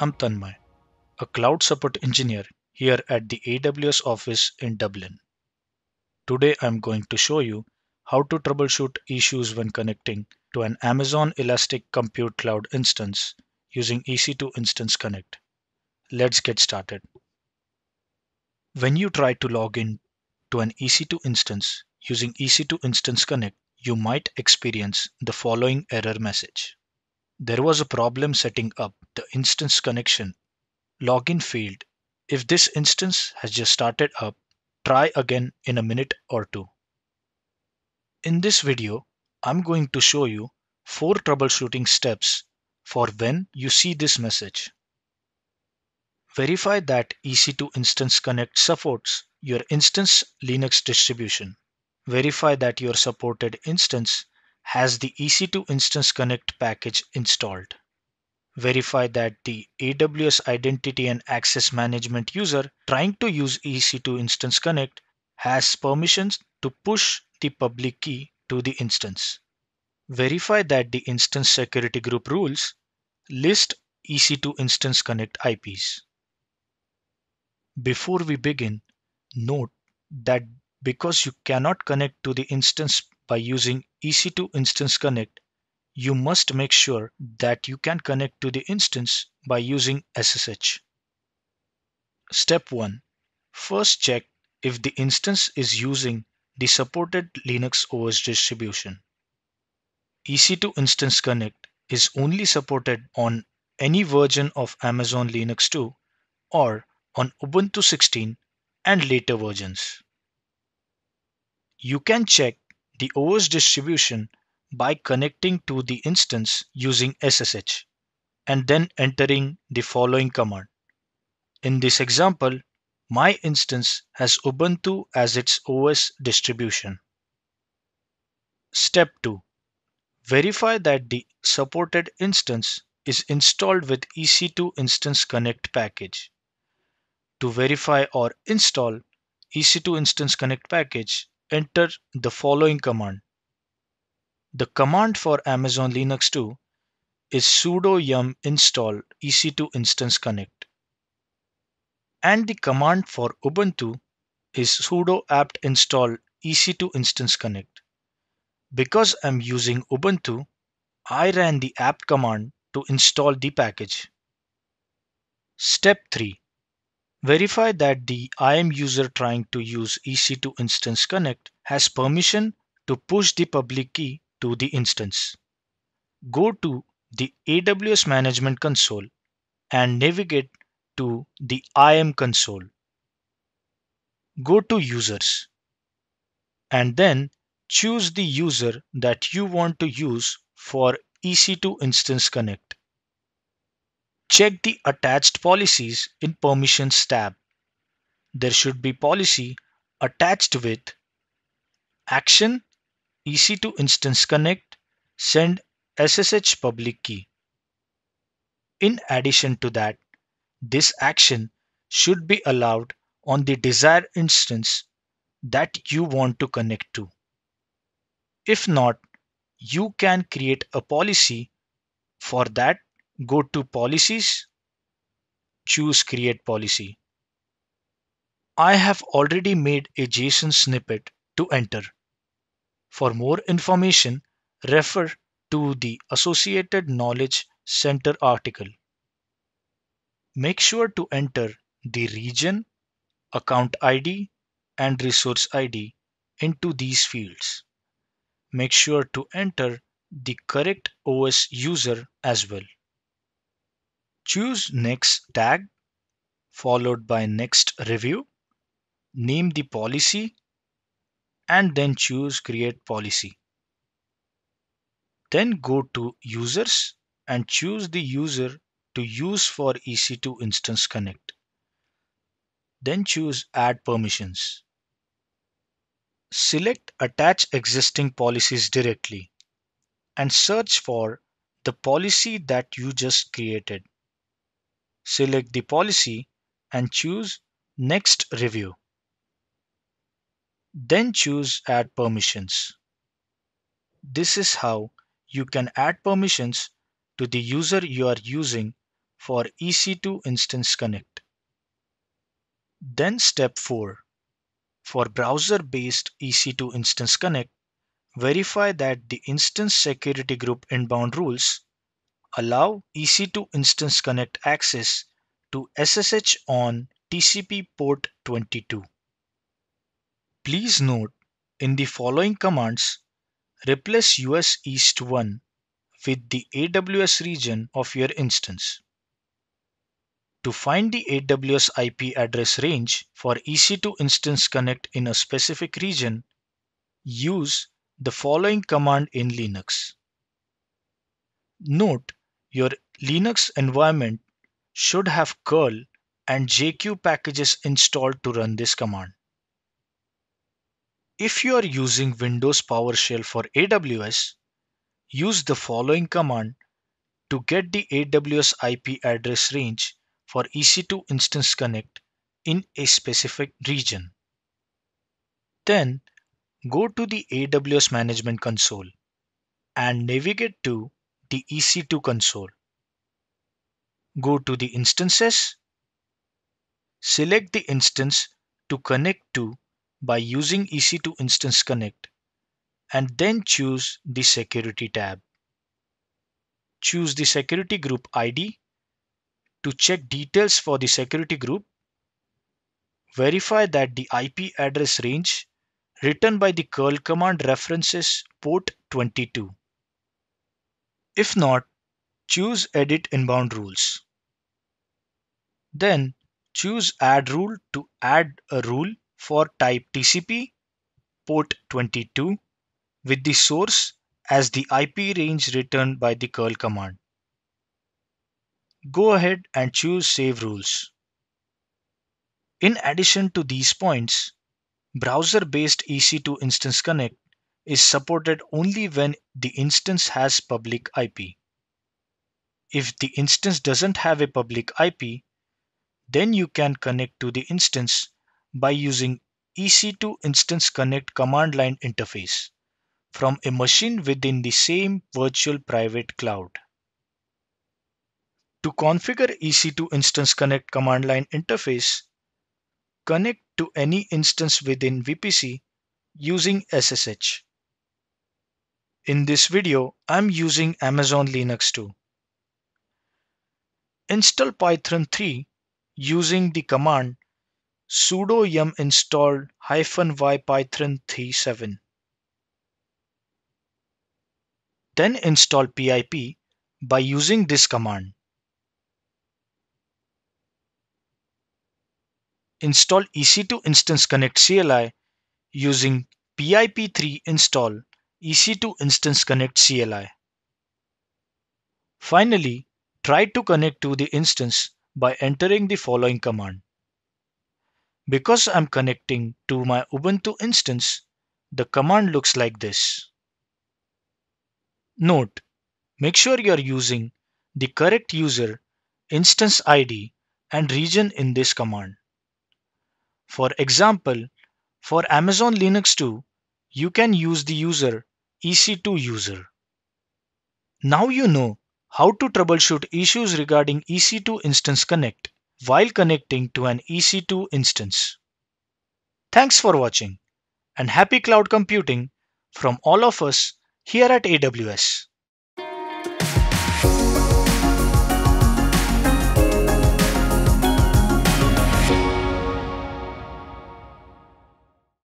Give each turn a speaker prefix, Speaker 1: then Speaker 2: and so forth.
Speaker 1: I'm Tanmay, a cloud support engineer here at the AWS office in Dublin. Today I'm going to show you how to troubleshoot issues when connecting to an Amazon Elastic Compute Cloud instance using EC2 Instance Connect. Let's get started. When you try to log in to an EC2 instance using EC2 Instance Connect, you might experience the following error message. There was a problem setting up the instance connection login field. If this instance has just started up, try again in a minute or two. In this video, I'm going to show you four troubleshooting steps for when you see this message. Verify that EC2 Instance Connect supports your instance Linux distribution. Verify that your supported instance has the EC2 Instance Connect package installed. Verify that the AWS Identity and Access Management user trying to use EC2 Instance Connect has permissions to push the public key to the instance. Verify that the instance security group rules list EC2 Instance Connect IPs. Before we begin, note that because you cannot connect to the instance by using EC2 Instance Connect, you must make sure that you can connect to the instance by using SSH. Step 1. First check if the instance is using the supported Linux OS distribution. EC2 Instance Connect is only supported on any version of Amazon Linux 2 or on Ubuntu 16 and later versions. You can check the OS distribution by connecting to the instance using SSH and then entering the following command. In this example, my instance has Ubuntu as its OS distribution. Step 2. Verify that the supported instance is installed with EC2 Instance Connect package. To verify or install EC2 Instance Connect package, enter the following command. The command for Amazon Linux 2 is sudo yum install ec2 instance connect. And the command for Ubuntu is sudo apt install ec2 instance connect. Because I'm using Ubuntu, I ran the apt command to install the package. Step 3. Verify that the IAM user trying to use EC2 Instance Connect has permission to push the public key to the instance. Go to the AWS Management Console and navigate to the IAM console. Go to Users and then choose the user that you want to use for EC2 Instance Connect. Check the attached policies in Permissions tab. There should be policy attached with Action EC2 Instance Connect send SSH public key. In addition to that, this action should be allowed on the desired instance that you want to connect to. If not, you can create a policy. For that, go to Policies, choose Create Policy. I have already made a JSON snippet to enter. For more information, refer to the Associated Knowledge Center article. Make sure to enter the region, account ID, and resource ID into these fields. Make sure to enter the correct OS user as well. Choose Next tag, followed by Next Review. Name the policy, and then choose Create Policy. Then go to Users and choose the user to use for EC2 Instance Connect. Then choose Add Permissions. Select Attach Existing Policies directly and search for the policy that you just created. Select the policy and choose Next Review. Then choose Add Permissions. This is how you can add permissions to the user you are using for EC2 Instance Connect. Then step 4. For browser-based EC2 Instance Connect, verify that the instance security group inbound rules allow EC2 Instance Connect access to SSH on TCP port 22. Please note in the following commands, replace US East 1 with the AWS region of your instance. To find the AWS IP address range for EC2 Instance Connect in a specific region, use the following command in Linux. Note your Linux environment should have curl and JQ packages installed to run this command. If you are using Windows PowerShell for AWS, use the following command to get the AWS IP address range for EC2 Instance Connect in a specific region. Then go to the AWS Management Console and navigate to the EC2 console. Go to the Instances, select the instance to connect to by using EC2 Instance Connect and then choose the Security tab. Choose the Security Group ID to check details for the security group. Verify that the IP address range written by the curl command references port 22. If not, choose Edit Inbound Rules. Then choose Add Rule to add a rule for type TCP port 22 with the source as the IP range returned by the curl command. Go ahead and choose Save Rules. In addition to these points, browser-based EC2 Instance Connect is supported only when the instance has public IP. If the instance doesn't have a public IP, then you can connect to the instance by using EC2 Instance Connect command line interface from a machine within the same virtual private cloud. To configure EC2 Instance Connect command line interface, connect to any instance within VPC using SSH. In this video, I'm using Amazon Linux 2. Install Python 3 using the command sudo yum install hyphen y python 37. Then install pip by using this command. Install EC2 Instance Connect CLI using pip3 install EC2 Instance Connect CLI. Finally, try to connect to the instance by entering the following command. Because I'm connecting to my Ubuntu instance, the command looks like this. Note, make sure you're using the correct user, instance ID, and region in this command. For example, for Amazon Linux 2, you can use the user EC2 user. Now you know how to troubleshoot issues regarding EC2 Instance Connect while connecting to an EC2 instance. Thanks for watching and happy cloud computing from all of us here at AWS.